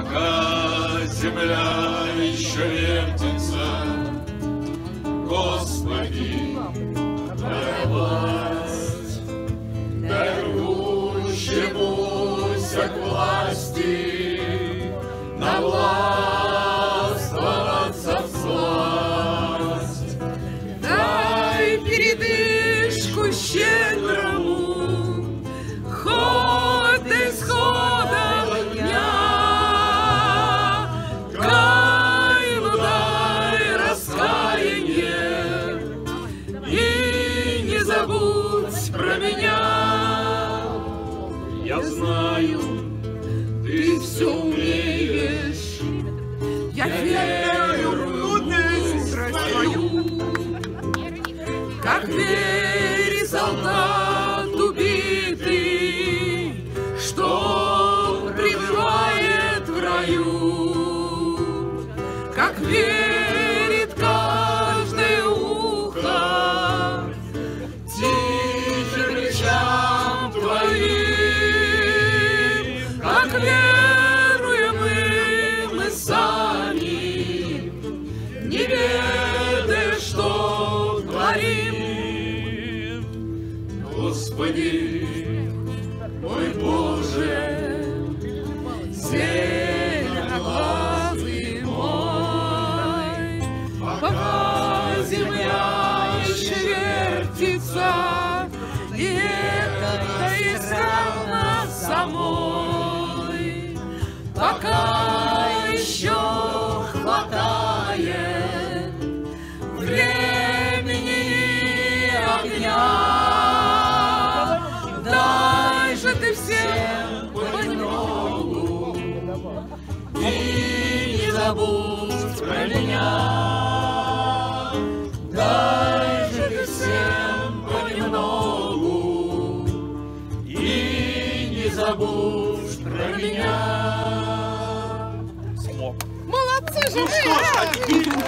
пока земля еще вертится. Господи, Твоя власть, дай рвущемуся к власти, на властвоваться Я знаю, ты все умеешь, Я верю в мудрость твою, как верит солдат убитый, что пребывает в раю, как верит не что творим. Господи, мой Боже, Зеленоглазый мой, пока земля еще вертится, и это искренно самой, пока ты всем понемногу и не забудь про меня. Дай же ты всем понемногу и не забудь про меня. Смог. Молодцы же Ну вы! что ж, а